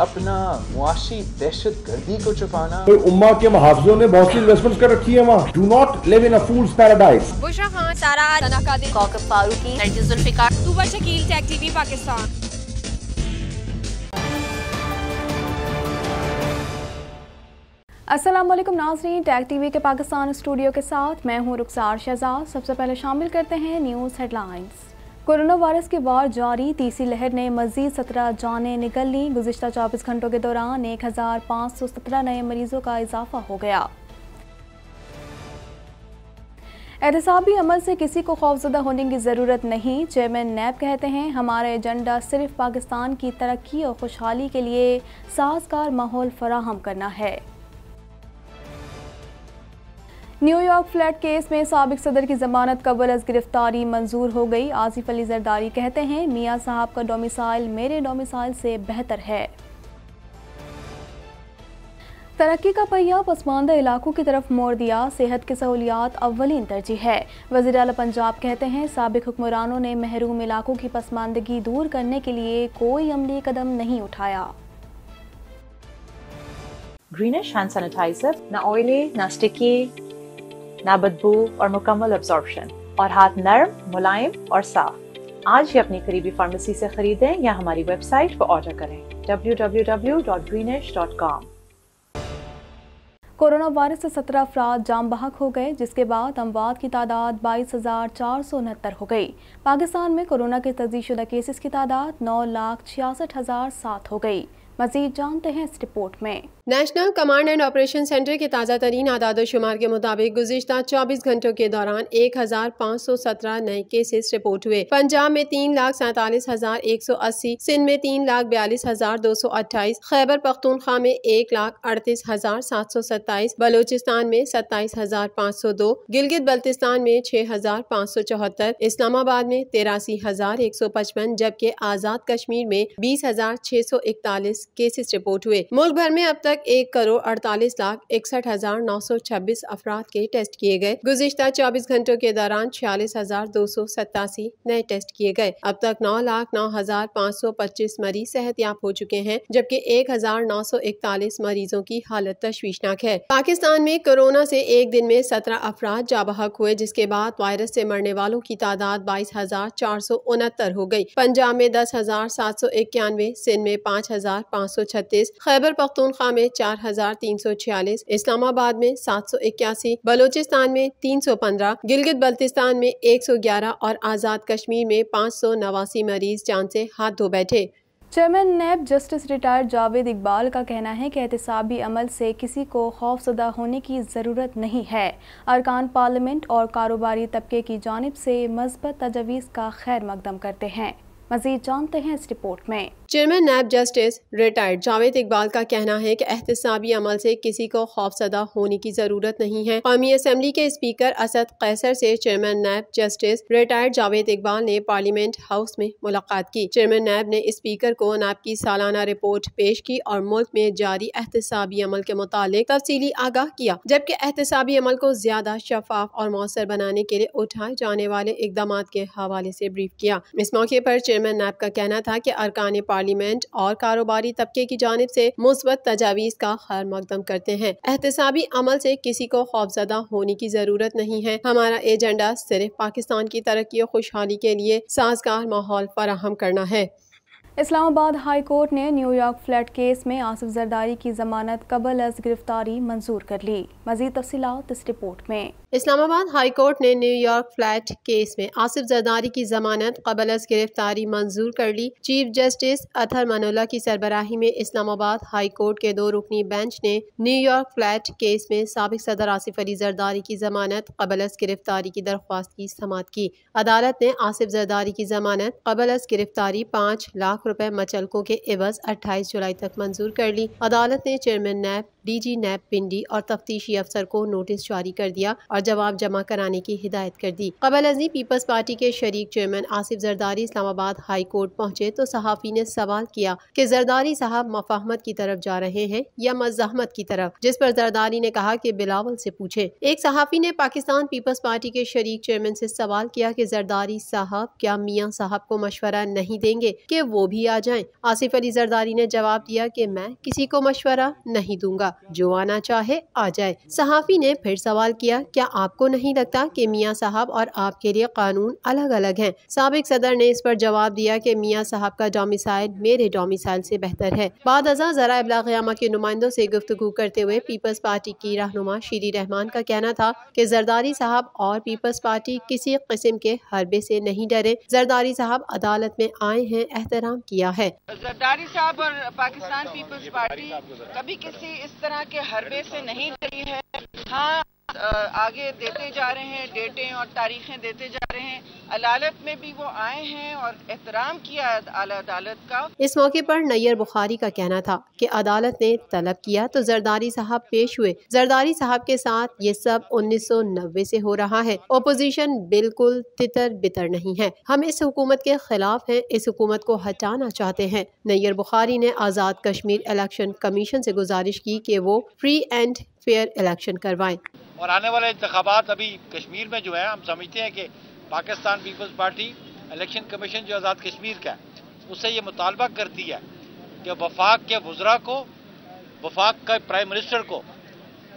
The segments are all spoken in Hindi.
अपना मुआशी दहशत गर्दी को छुपाना। कोई उम्मा के मुहावजों ने बहुत सी इन्वेस्टमेंट कर रखी है वहाँ। Do not live in a fool's paradise Bushra Khan Sara Kaukab Farooqui. Nargis Shakeel Tag TV Pakistan. अस्सलाम वालेकुम नाजरीन टैग टीवी के पाकिस्तान स्टूडियो के साथ मैं हूँ रुखसार शहजाद। सबसे पहले शामिल करते हैं न्यूज़ हेडलाइंस। कोरोना वायरस के बाद जारी। तीसरी लहर ने मजीद सत्रह जानें निकल ली। गुजशत चौबीस घंटों के दौरान एक हज़ार पाँच सौ सत्रह नए मरीजों का इजाफा हो गया। एहतसाबी अमल से किसी को खौफजदा होने की ज़रूरत नहीं। चेयरमैन नैब कहते हैं, हमारा एजेंडा सिर्फ़ पाकिस्तान की तरक्की और खुशहाली के लिए साजगार माहौल फराहम करना है। न्यूयॉर्क फ्लैट केस में सबक सदर की जमानत कबल अज गिरफ्तारी मंजूर हो गई। आसिफ अली जरदारी कहते हैं, मियाँ साहब का डोमिसाइल मेरे डोमिसाइल से बेहतर है। तरक्की का पहिया पसमानदा इलाकों की तरफ़ मोड़ दिया। सेहत की सहूलियात अव्वलीन तरजीह है। वजी अला पंजाब कहते हैं, सबक हुक्मरानों ने महरूम इलाकों की पसमानदगी दूर करने के लिए कोई अमली कदम नहीं उठाया। ग्रीनिश हैंड सैनिटाइजर ना ऑयली ना स्टिकी ना बदबू और मुकम्मल अब्जॉर्प्शन और हाथ नरम, मुलायम और साफ़। आज ही अपनी करीबी फार्मेसी से खरीदें या हमारी वेबसाइट पर ऑर्डर करें। www.greenish.com कोरोना वायरस से सत्रह अफराद जाम बहक हो गए, जिसके बाद अमवात की तादाद बाईस हज़ार चार सौ उनहत्तर हो गई। पाकिस्तान में कोरोना के तजीशुदा केसेस की तादाद नौ लाख छियासठ हज़ार सात हो गई। मजीद जानते हैं इस रिपोर्ट में। National command and operation centre के ताज़ा तरीन आदाद शुमार के मुताबिक गुजशत 24 घंटों के दौरान एक हज़ार पाँच सौ सत्रह नए केसेस रिपोर्ट हुए। पंजाब में तीन लाख सैतालीस हज़ार एक सौ अस्सी, सिंध में तीन लाख बयालीस हज़ार दो सौ अट्ठाईस, खैबर पख्तूनख्वा में एक लाख अड़तीस हज़ार सात सौ सत्ताईस, बलोचिस्तान में सत्ताईस हज़ार पाँच सौ दो, गिलगित बल्तिस्तान में छह हज़ार पाँच सौ चौहत्तर, इस्लामाबाद में तिरासी हज़ार एक सौ पचपन, जबकि आज़ाद कश्मीर में बीस हज़ार छह सौ इकतालीस केसेस रिपोर्ट हुए। मुल्क भर में अब तक एक करोड़ अड़तालीस लाख इकसठ हज़ार नौ सौ छब्बीस अफराद के टेस्ट किए गए। गुजशत चौबीस घंटों के दौरान छियालीस हज़ार दो सौ सतासी नए टेस्ट किए गए। अब तक नौ लाख नौ हज़ार पाँच सौ पच्चीस मरीज़ सेहत याब हो चुके हैं, जबकि एक हज़ार नौ सौ इकतालीस मरीजों की हालत तशवीशनाक है। पाकिस्तान में कोरोना से एक दिन में सत्रह अफराद जाबहक हुए, जिसके बाद वायरस से मरने वालों की तादाद बाईस हज़ार चार सौ उनहत्तर हो गई। पंजाब में दस हज़ार सात सौ इक्यानवे, सिंध में पाँच हज़ार पाँच सौ छत्तीस, खैबर पख्तूनख्वा में चार हज़ार तीन सौ छियालीस, इस्लामाबाद में सात सौ इक्यासी, बलोचिस्तान में तीन सौ पंद्रह, गिलगित बल्तिस्तान में एक सौ ग्यारह और आज़ाद कश्मीर में पाँच सौ नवासी मरीज़ जान से हाथ धो बैठे। Chairman NAB justice retired Javed Iqbal का कहना है कि एहतसाबी अमल से किसी को खौफजदा होने की ज़रूरत नहीं है। अरकान पार्लियामेंट और कारोबारी तबके की जानब से मजबत तजवीज़ का खैर मकदम करते हैं। मजीद जानते हैं इस रिपोर्ट में। Chairman NAB justice retired Javed Iqbal का कहना है कि एहतसाबी अमल से किसी को खौफसदा होने की ज़रूरत नहीं है। कौमी असम्बली के स्पीकर असद कैसर से chairman NAB justice retired Javed Iqbal ने पार्लियामेंट हाउस में मुलाकात की। चेयरमैन नैब ने स्पीकर को नैब की सालाना रिपोर्ट पेश की और मुल्क में जारी एहतसाबी अमल के मुतालिक तफसीली आगाह किया, जबकि एहतसाबी अमल को ज़्यादा शफाफ और मौसर बनाने के लिए उठाए जाने वाले इकदाम के हवाले से ब्रीफ किया। इस मौके पर चेयरमैन नैब का कहना था कि अरकान पार्लियामेंट और कारोबारी तबके की जानब से मुस्बत तजावीज़ का खैर मकदम करते हैं। एहतसाबी अमल से किसी को खौफजदा होने की ज़रूरत नहीं है। हमारा एजेंडा सिर्फ़ पाकिस्तान की तरक्की और खुशहाली के लिए साजगार माहौल फराहम करना है। इस्लामाबाद हाई कोर्ट ने न्यूयॉर्क फ्लैट केस में आसिफ जरदारी की जमानत कबल अज गिरफ्तारी मंजूर कर ली। मजीद तफसीत इस रिपोर्ट में। इस्लामाबाद हाई कोर्ट ने न्यूयॉर्क फ्लैट केस में आसिफ जरदारी की जमानत कबल गिरफ्तारी मंजूर कर ली। चीफ जस्टिस अथर मनोला की सरबराही में इस्लामाबाद हाई कोर्ट के दो रुकनी बेंच ने न्यूयॉर्क फ्लैट केस में सबक सदर आसिफ अली जरदारी की जमानत कबल गिरफ्तारी की दरख्वास्त की समात की। अदालत ने आसिफ जरदारी की जमानत कबल गिरफ्तारी पाँच लाख रुपए मचलकों के एवज 28 जुलाई तक मंजूर कर ली। अदालत ने chairman NAB DG NAB Pindi और तफ्तीशी अफसर को नोटिस जारी कर दिया और जवाब जमा कराने की हिदायत कर दी। कबल अजी पीपल्स पार्टी के शरीक chairman Asif Zardari Islamabad high court पहुँचे तो सहाफ़ी ने सवाल किया की जरदारी साहब मफाहमत की तरफ़ जा रहे हैं या मजामत की तरफ़? जिस पर जरदारी ने कहा की बिलावल से पूछे। एक सहाफ़ी ने पाकिस्तान पीपल्स पार्टी के शरीक चेयरमैन से सवाल किया कि जरदारी साहब क्या मियाँ साहब को मशवरा नहीं देंगे कि वो भी आ जाएँ? आसिफ अली जरदारी ने जवाब दिया कि मैं किसी को मशवरा नहीं दूँगा। जो आना चाहे, आ जाए। सहाफ़ी ने फिर सवाल किया, क्या आपको नहीं लगता कि मियाँ साहब और आपके लिए कानून अलग अलग हैं? सबक सदर ने इस पर जवाब दिया कि मियाँ साहब का डोमिसाइल मेरे डोमिसाइल से बेहतर है। बाद अजा जरा इबलागयामा के नुमाइंदों से गुफ्तु करते हुए पीपल्स पार्टी की रहनुमा शीरी रहमान का कहना था कि जरदारी साहब और पीपल्स पार्टी किसी किस्म के हरबे से नहीं डरे। जरदारी साहब अदालत में आए हैं, एहतराम किया है। जरदारी साहब और पाकिस्तान पीपल्स पार्टी कभी किसी इस तरह के हरबे से नहीं डरी है। हाँ आगे देते जा रहे हैं, डेटें और तारीखें देते जा रहे हैं। अदालत में भी वो आए हैं और एहतराम किया आला अदालत का। इस मौके पर नैयर बुखारी का कहना था कि अदालत ने तलब किया तो जरदारी साहब पेश हुए। जरदारी साहब के साथ ये सब 1990 से हो रहा है। ओपोजिशन बिल्कुल तितर बितर नहीं है। हम इस हुकूमत के खिलाफ हैं, इस हुकूमत को हटाना चाहते हैं। नैयर बुखारी ने आज़ाद कश्मीर इलेक्शन कमीशन से गुजारिश की कि वो फ्री एंड फेयर इलेक्शन करवाएँ। और आने वाले इंतबात अभी कश्मीर में जो है, हम समझते हैं कि Pakistan peoples party, election commission जो आज़ाद कश्मीर का है, उससे ये मुतालबा करती है कि वफाक के वजरा को, वफाक के प्राइम मिनिस्टर को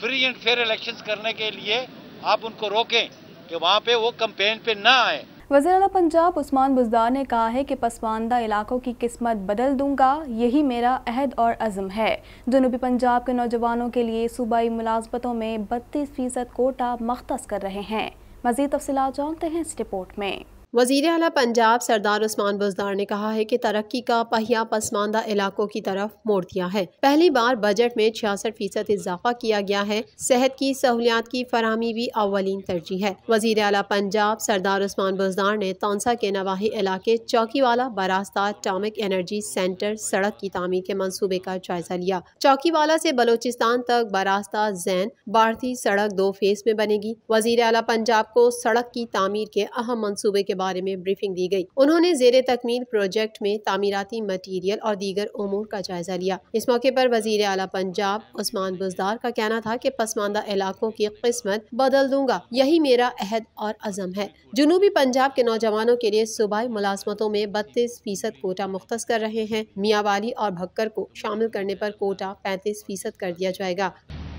फ्री एंड फेयर इलेक्शन करने के लिए आप उनको रोकें कि वहाँ पर वो कंपेन पर ना आए। वज़ीर अला पंजाब उस्मान बुजदार ने कहा है कि पसमानदा इलाकों की किस्मत बदल दूँगा, यही मेरा अहद और अज़म है। जनूबी पंजाब के नौजवानों के लिए सूबाई मुलाजमतों में बत्तीस फ़ीसद कोटा मख्त कर रहे हैं। मजीद तफसी जानते हैं इस रिपोर्ट में। वज़ीर अला पंजाब सरदार उस्मान बुजदार ने कहा है कि तरक्की का पहिया पसमानदा इलाकों की तरफ़ मोड़ दिया है। पहली बार बजट में छियासठ फ़ीसद इजाफा किया गया है। सेहत की सहूलियात की फरहमी भी अवलिन तरजीह है। वज़ीर अला पंजाब सरदार उस्मान बुजदार ने तौसा के नवाही इलाके चौकी वाला बरास्ता अटामिक एनर्जी सेंटर सड़क की तमीर के मनसूबे का जायजा लिया। चौकी वाला ऐसी बलोचिस्तान तक बरास्ता जैन बारती सड़क दो फ़ेज़ में बनेगी। वज़ीर अला पंजाब को सड़क की तमीर के अहम मनसूबे के बारे में ब्रीफिंग दी गई। उन्होंने जेर तकमील प्रोजेक्ट में तमीराती मटीरियल और दीगर उमूर का जायजा लिया। इस मौके पर वज़ीर अला पंजाब उस्मान बुजदार का कहना था कि पसमानदा इलाकों की किस्मत बदल दूँगा। यही मेरा अहद और अज़म है। जनूबी पंजाब के नौजवानों के लिए सूबाई मुलाजमतों में बत्तीस फ़ीसद कोटा मुख्त कर रहे हैं। मियावाली और भक्कर को शामिल करने पर कोटा पैंतीस फ़ीसद कर दिया जाएगा।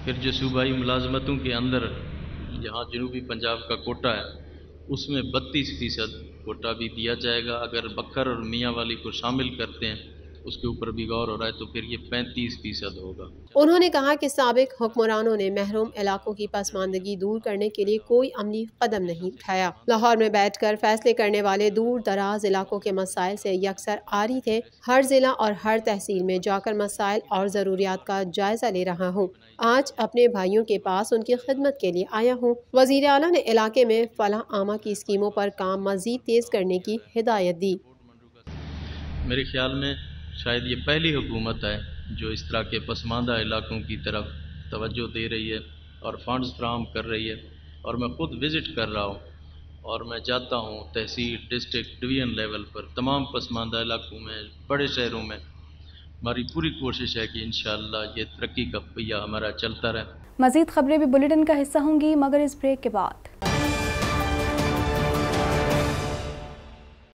फिर जो सूबाई मुलाजमतों के अंदर जहाँ जनूबी पंजाब का कोटा है उसमें बत्तीस फ़ीसद कोटा भी दिया जाएगा। अगर बकर और मियाँ वाली को शामिल करते हैं उसके ऊपर भी गौर हो रहा है तो फिर ये पैंतीस फ़ीसद होगा। उन्होंने कहा कि सबक हुक्मरानों ने महरूम इलाकों की पसमानदगी दूर करने के लिए कोई अमली कदम नहीं उठाया। लाहौर में बैठ कर फैसले करने वाले दूर दराज इलाकों के मसाइल से यकसर आरी थे। हर जिला और हर तहसील में जाकर मसाइल और ज़रूरियात का जायजा ले रहा हूँ। आज अपने भाइयों के पास उनकी खिदमत के लिए आया हूँ। वज़ीर अला ने इलाके में फलाह आमा की स्कीमों पर काम मजीद तेज़ करने की हिदायत दी। मेरे ख्याल में शायद ये पहली हुकूमत है जो इस तरह के पसमानदा इलाकों की तरफ़ तवज्जो दे रही है और फंड्स फ्राहम कर रही है। और मैं ख़ुद विज़िट कर रहा हूँ और मैं जाता हूँ तहसील डिस्ट्रिक्ट डिवीज़न लेवल पर तमाम पसमानदा इलाकों में, बड़े शहरों में, हमारी पूरी कोशिश है कि इन ये तरक्की का पहिया हमारा चलता रहे। मजीद खबरें भी बुलेटिन का हिस्सा होंगी, मगर इस ब्रेक के बाद।